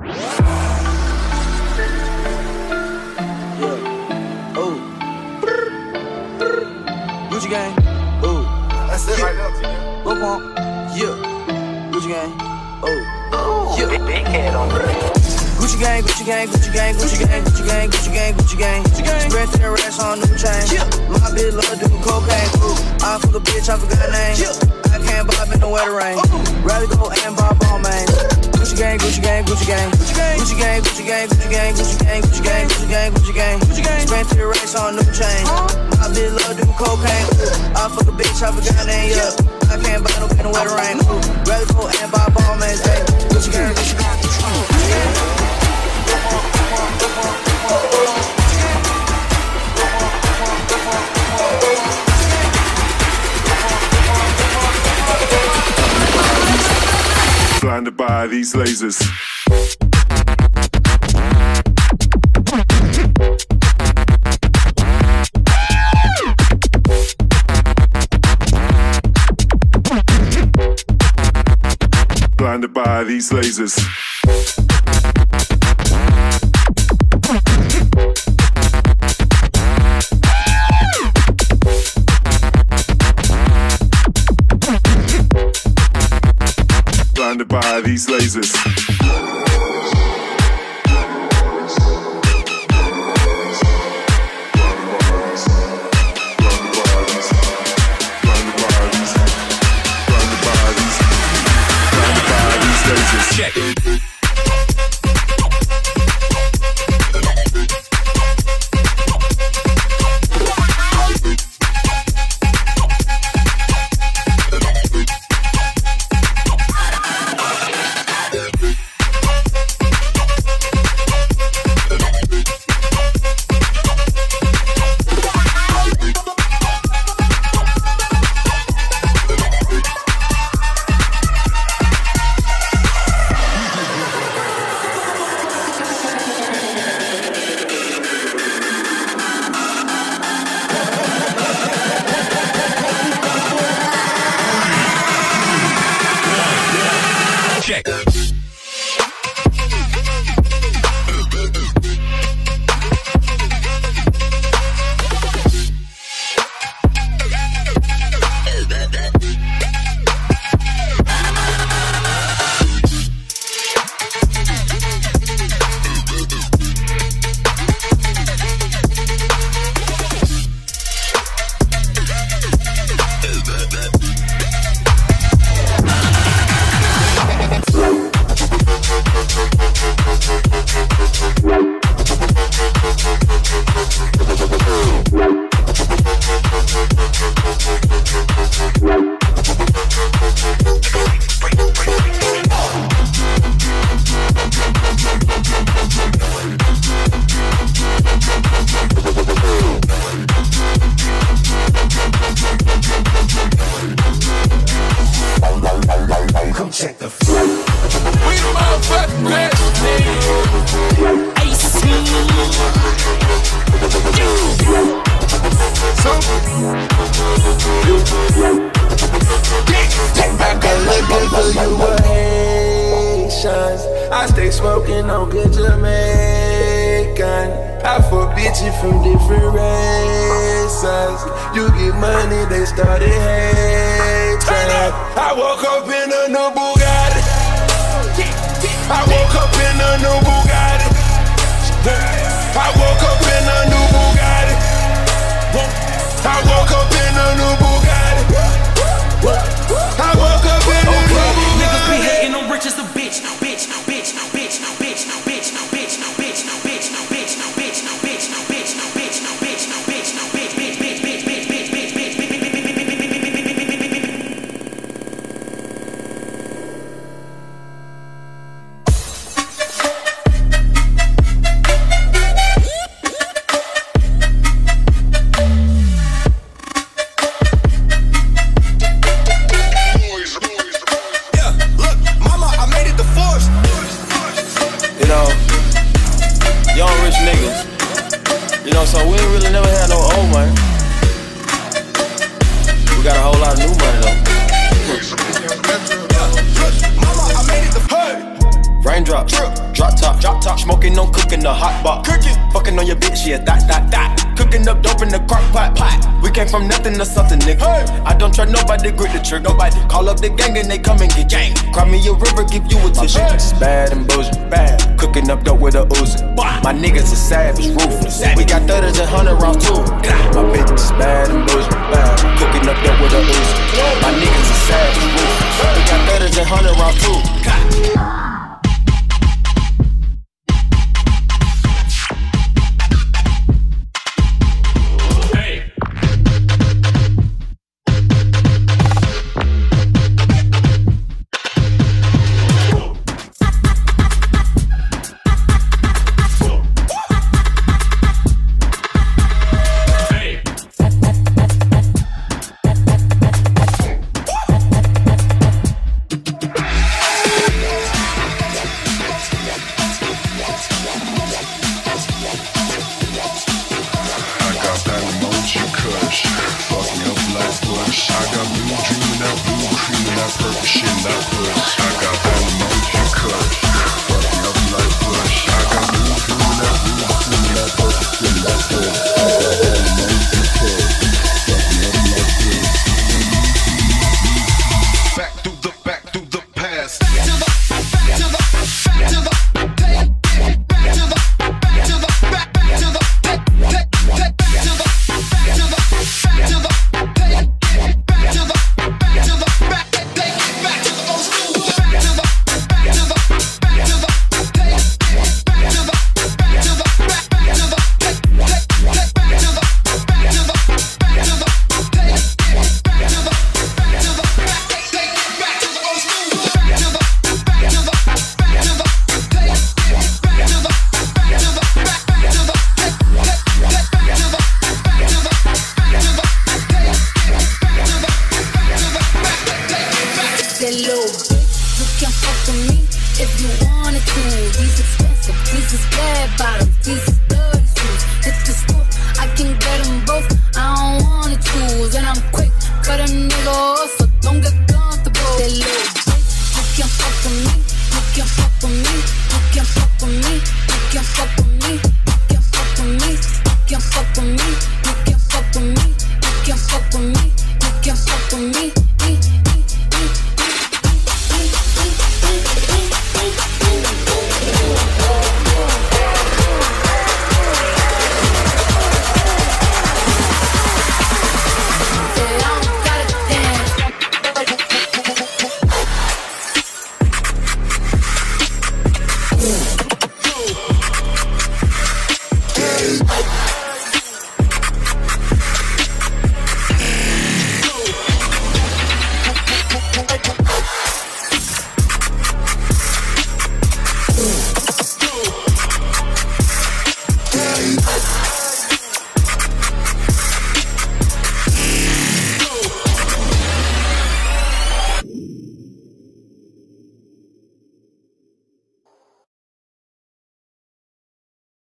Yeah. Ooh. Gucci gang. Ooh. That's it right there, T. Go on. Yeah. Gucci gang. Oh. Yeah. Big head on the Gucci gang, Gucci gang, Gucci gang, Gucci gang, Gucci gang, Gucci gang, Gucci gang. Spread their racks on new chain. My bitch love doing cocaine. Ooh. I fuck a bitch, I forgot name. I can't bob in the weather rain. Rather go and bob on man. Gucci gang, Gucci gang, Gucci gang. Gucci gang, Gucci gang, Gucci gang, Gucci gang, Gucci gang, Gucci gang, Gucci gang. Gucci gang. Spent their racks on new chain. My bitch love doing cocaine. I fuck a bitch, I forgot name. Yeah. I can't buy no in the weather rain. Rather go and bob on man. Hey. Gucci gang, Gucci gang, Gucci gang. Blinded by these lasers. Blinded by these lasers. These lasers. Check. We the motherfucking best I stay smoking on good Jamaican. I fuck bitches from different races. You get money, they started hating. I woke up in a new. I woke up the hot pot. Cooking. Fucking on your bitch, yeah, that, that, that. Cooking up dope in the crock pot. pot. We came from nothing to something, nigga. Hey. I don't trust nobody, grip the trick. Nobody. Call up the gang and they come and get gang. Cry me a river, give you a tissue. My bitch is bad and bullshit. Bad. Cooking up dope with a Uzi. My niggas are savage, ruthless. We got 30s and 100 rounds too. My bitch is bad and bullshit. Bad. Cooking up dope with a Uzi. My niggas are savage, ruthless. We got 30s and 100 rounds too. purpose. I got blue dreaming that blue cream and that purpose shit that purpose. I got if you wanted to. These expensive, these is bad bottoms, these is dirty shoes. Hit the school, I can get them both. I don't wanna choose, and I'm quick for them niggas, so don't get comfortable. They little bitch, you can't fuck with me, you can't fuck with me.